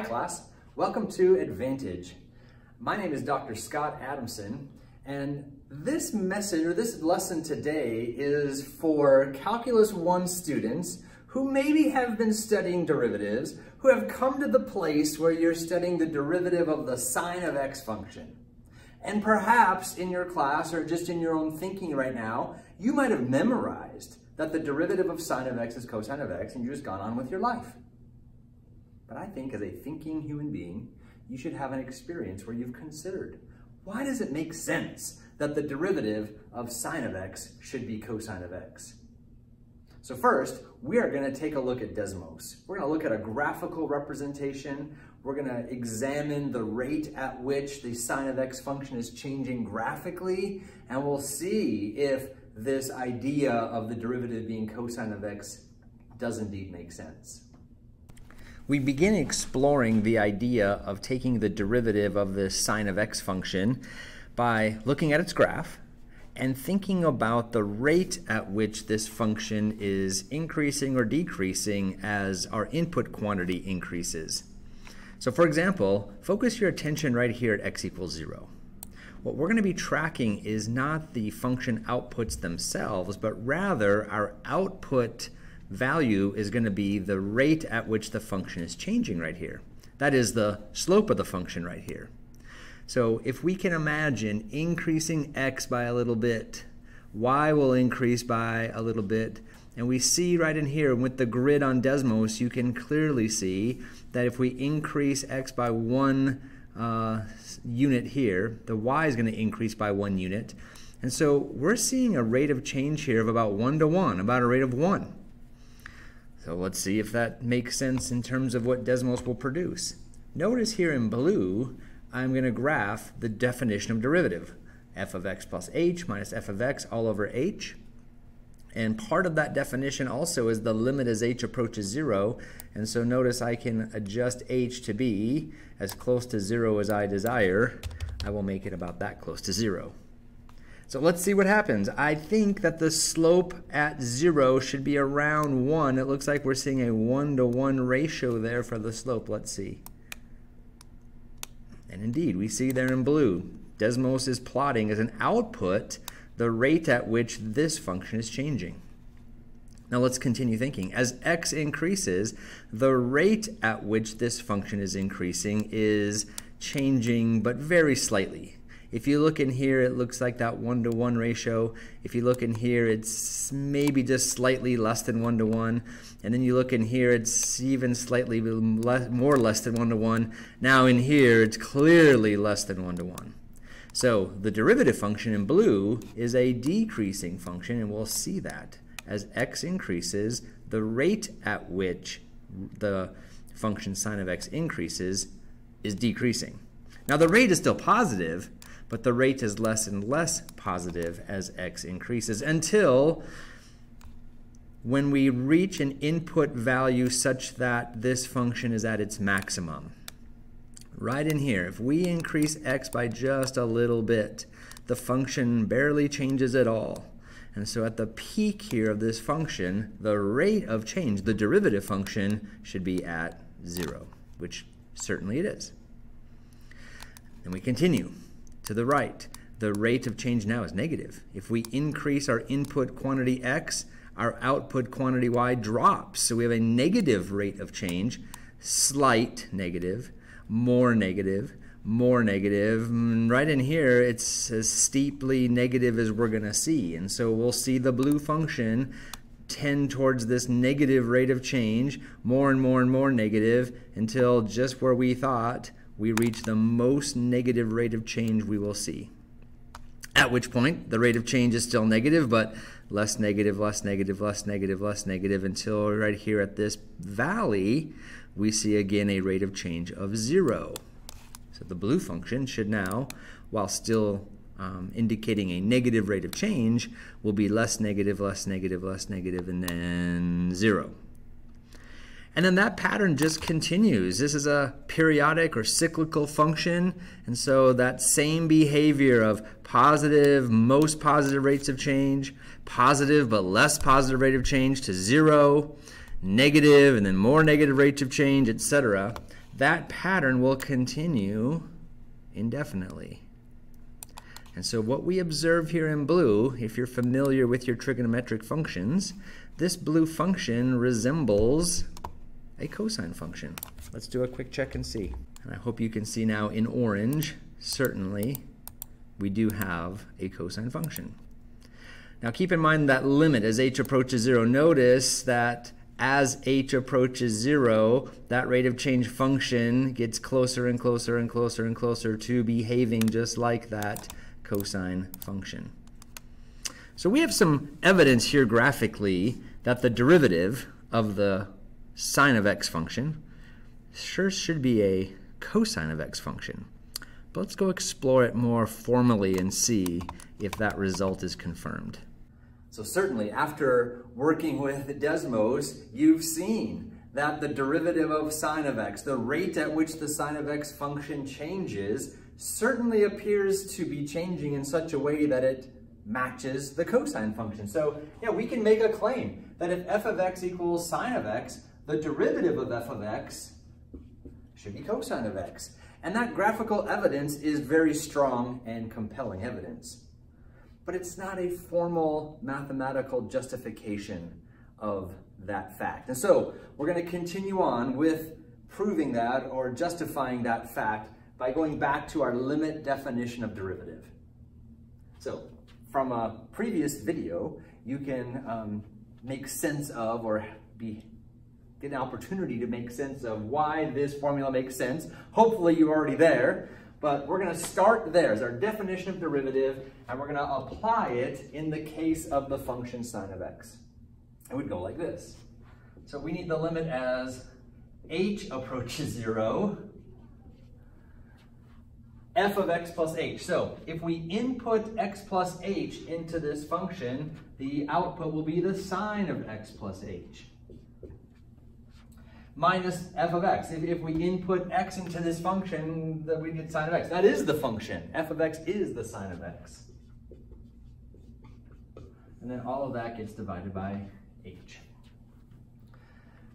Hi class, welcome to EdVantage. My name is Dr. Scott Adamson and this message or this lesson today is for Calculus 1 students who maybe have been studying derivatives, who have come to the place where you're studying the derivative of the sine of x function. And perhaps in your class or just in your own thinking right now, you might have memorized that the derivative of sine of x is cosine of x and you've just gone on with your life. But I think as a thinking human being, you should have an experience where you've considered, why does it make sense that the derivative of sine of x should be cosine of x? So first, we are gonna take a look at Desmos. We're gonna look at a graphical representation. We're gonna examine the rate at which the sine of x function is changing graphically, and we'll see if this idea of the derivative being cosine of x does indeed make sense we begin exploring the idea of taking the derivative of this sine of x function by looking at its graph and thinking about the rate at which this function is increasing or decreasing as our input quantity increases. So for example, focus your attention right here at x equals 0. What we're going to be tracking is not the function outputs themselves, but rather our output value is going to be the rate at which the function is changing right here. That is the slope of the function right here. So if we can imagine increasing x by a little bit, y will increase by a little bit, and we see right in here with the grid on Desmos, you can clearly see that if we increase x by one uh, unit here, the y is going to increase by one unit. And so we're seeing a rate of change here of about 1 to 1, about a rate of 1. So let's see if that makes sense in terms of what Desmos will produce. Notice here in blue, I'm going to graph the definition of derivative. f of x plus h minus f of x all over h. And part of that definition also is the limit as h approaches 0. And so notice I can adjust h to be as close to 0 as I desire. I will make it about that close to 0. So let's see what happens. I think that the slope at 0 should be around 1. It looks like we're seeing a 1 to 1 ratio there for the slope. Let's see. And indeed, we see there in blue, Desmos is plotting as an output the rate at which this function is changing. Now let's continue thinking. As x increases, the rate at which this function is increasing is changing, but very slightly. If you look in here, it looks like that one to one ratio. If you look in here, it's maybe just slightly less than one to one. And then you look in here, it's even slightly less, more less than one to one. Now in here, it's clearly less than one to one. So the derivative function in blue is a decreasing function, and we'll see that. As x increases, the rate at which the function sine of x increases is decreasing. Now the rate is still positive, but the rate is less and less positive as x increases until when we reach an input value such that this function is at its maximum. Right in here, if we increase x by just a little bit, the function barely changes at all. And so at the peak here of this function, the rate of change, the derivative function, should be at 0, which certainly it is. And we continue to the right. The rate of change now is negative. If we increase our input quantity x, our output quantity y drops. So we have a negative rate of change, slight negative, more negative, more negative. Mm, right in here, it's as steeply negative as we're going to see. And so we'll see the blue function tend towards this negative rate of change, more and more and more negative, until just where we thought we reach the most negative rate of change we will see. At which point, the rate of change is still negative, but less negative, less negative, less negative, less negative, until right here at this valley, we see again a rate of change of zero. So the blue function should now, while still um, indicating a negative rate of change, will be less negative, less negative, less negative, and then zero. And then that pattern just continues. This is a periodic or cyclical function. And so that same behavior of positive, most positive rates of change, positive but less positive rate of change to zero, negative and then more negative rates of change, etc. that pattern will continue indefinitely. And so what we observe here in blue, if you're familiar with your trigonometric functions, this blue function resembles a cosine function. Let's do a quick check and see. And I hope you can see now in orange, certainly, we do have a cosine function. Now keep in mind that limit as h approaches zero. Notice that as h approaches zero, that rate of change function gets closer and closer and closer and closer to behaving just like that cosine function. So we have some evidence here graphically that the derivative of the sine of x function sure should be a cosine of x function. But let's go explore it more formally and see if that result is confirmed. So certainly after working with Desmos, you've seen that the derivative of sine of x, the rate at which the sine of x function changes, certainly appears to be changing in such a way that it matches the cosine function. So yeah, we can make a claim that if f of x equals sine of x, the derivative of f of x should be cosine of x. And that graphical evidence is very strong and compelling evidence. But it's not a formal mathematical justification of that fact. And so we're going to continue on with proving that or justifying that fact by going back to our limit definition of derivative. So from a previous video, you can um, make sense of or be get an opportunity to make sense of why this formula makes sense. Hopefully you're already there, but we're going to start there as our definition of derivative, and we're going to apply it in the case of the function sine of x. It would go like this. So we need the limit as h approaches 0 f of x plus h. So if we input x plus h into this function, the output will be the sine of x plus h. Minus f of x. If, if we input x into this function, then we get sine of x. That is the function. f of x is the sine of x. And then all of that gets divided by h.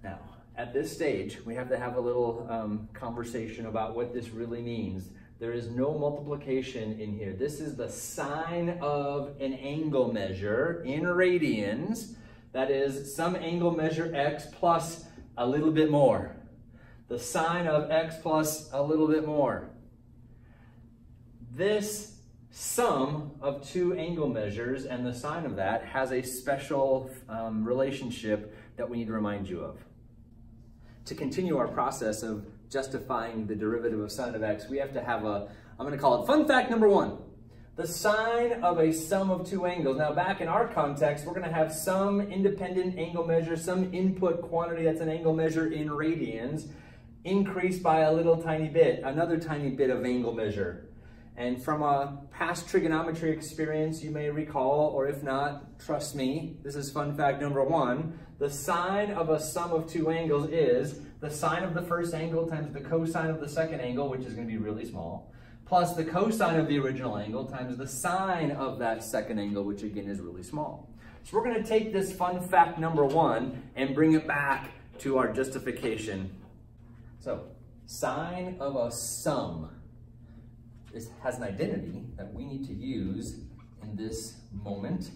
Now, at this stage, we have to have a little um, conversation about what this really means. There is no multiplication in here. This is the sine of an angle measure in radians. That is some angle measure x plus a little bit more. The sine of x plus a little bit more. This sum of two angle measures and the sine of that has a special um, relationship that we need to remind you of. To continue our process of justifying the derivative of sine of x, we have to have a, I'm going to call it fun fact number one. The sine of a sum of two angles. Now back in our context, we're going to have some independent angle measure, some input quantity that's an angle measure in radians, increased by a little tiny bit, another tiny bit of angle measure. And from a past trigonometry experience, you may recall, or if not, trust me, this is fun fact number one. The sine of a sum of two angles is the sine of the first angle times the cosine of the second angle, which is going to be really small, plus the cosine of the original angle times the sine of that second angle, which again is really small. So we're going to take this fun fact number one and bring it back to our justification. So sine of a sum is, has an identity that we need to use in this moment.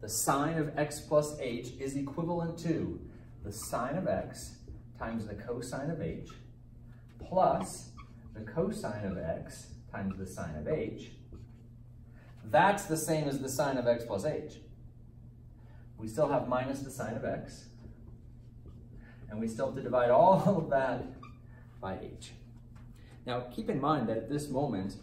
The sine of x plus h is equivalent to the sine of x times the cosine of h plus the cosine of x times the sine of h. That's the same as the sine of x plus h. We still have minus the sine of x. And we still have to divide all of that by h. Now keep in mind that at this moment,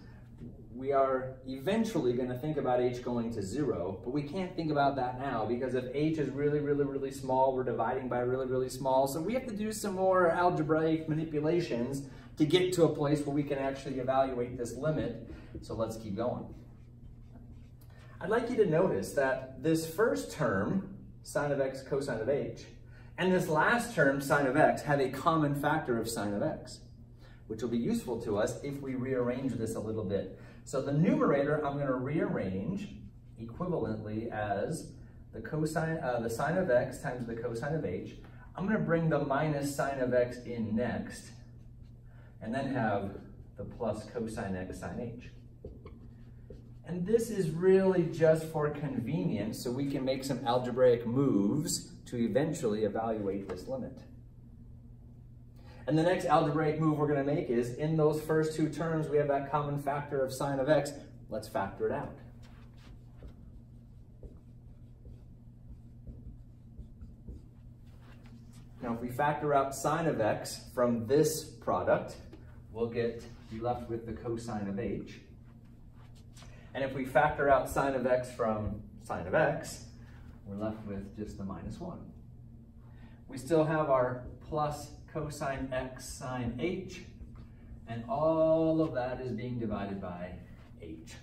we are eventually going to think about h going to zero, but we can't think about that now because if h is really, really, really small, we're dividing by really, really small. So we have to do some more algebraic manipulations to get to a place where we can actually evaluate this limit. So let's keep going. I'd like you to notice that this first term, sine of x cosine of h, and this last term, sine of x, have a common factor of sine of x, which will be useful to us if we rearrange this a little bit. So the numerator I'm going to rearrange equivalently as the cosine, uh, the sine of x times the cosine of h. I'm going to bring the minus sine of x in next. And then have the plus cosine x sine h. And this is really just for convenience so we can make some algebraic moves to eventually evaluate this limit. And the next algebraic move we're going to make is in those first two terms we have that common factor of sine of x. Let's factor it out. Now if we factor out sine of x from this product, we'll get be left with the cosine of h. And if we factor out sine of x from sine of x, we're left with just the minus 1. We still have our plus cosine x sine h, and all of that is being divided by h.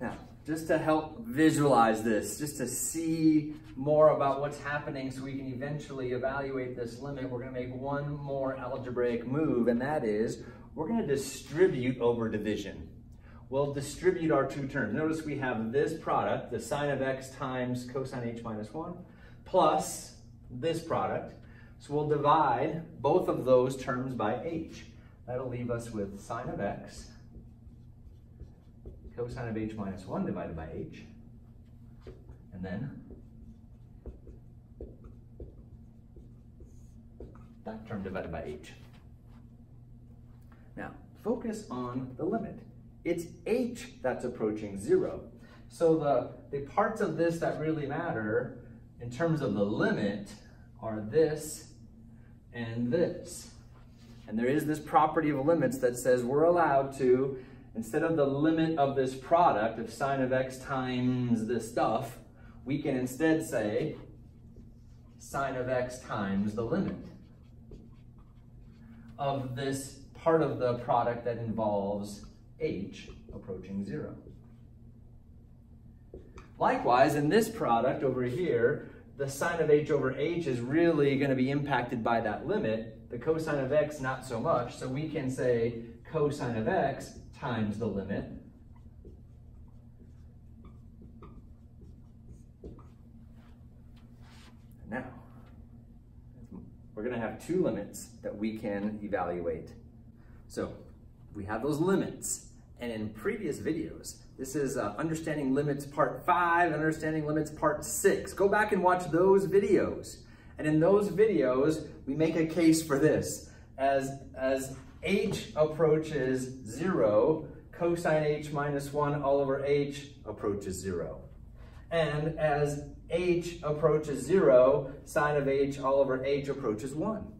Now, just to help visualize this, just to see more about what's happening so we can eventually evaluate this limit, we're going to make one more algebraic move, and that is we're going to distribute over division. We'll distribute our two terms. Notice we have this product, the sine of x times cosine h minus 1, plus this product. So we'll divide both of those terms by h. That'll leave us with sine of x, cosine of h minus 1 divided by h, and then that term divided by h. Now, focus on the limit. It's h that's approaching zero. So the, the parts of this that really matter in terms of the limit are this and this. And there is this property of limits that says we're allowed to, instead of the limit of this product of sine of x times this stuff, we can instead say sine of x times the limit of this part of the product that involves h approaching zero. Likewise, in this product over here, the sine of h over h is really going to be impacted by that limit. The cosine of x, not so much. So we can say cosine of x times the limit. Now, to have two limits that we can evaluate. So we have those limits. And in previous videos, this is uh, Understanding Limits Part 5, Understanding Limits Part 6. Go back and watch those videos. And in those videos, we make a case for this. As, as h approaches 0, cosine h minus 1 all over h approaches 0. And as h approaches 0, sine of h all over h approaches 1.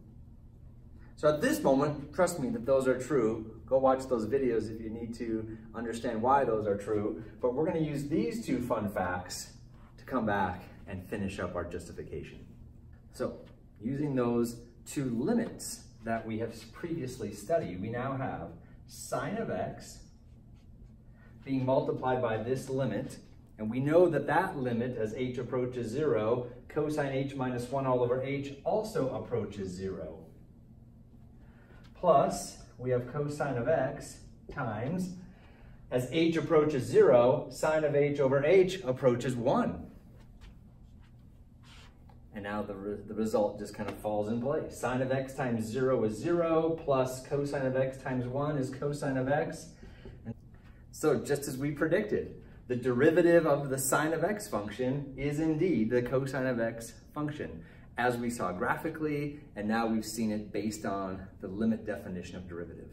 So at this moment, trust me that those are true. Go watch those videos if you need to understand why those are true. But we're going to use these two fun facts to come back and finish up our justification. So using those two limits that we have previously studied, we now have sine of x being multiplied by this limit. And we know that that limit, as h approaches 0, cosine h minus 1 all over h also approaches 0 plus, we have cosine of x times, as h approaches 0, sine of h over h approaches 1. And now the, re the result just kind of falls in place. Sine of x times 0 is 0, plus cosine of x times 1 is cosine of x. And so just as we predicted, the derivative of the sine of x function is indeed the cosine of x function as we saw graphically, and now we've seen it based on the limit definition of derivative.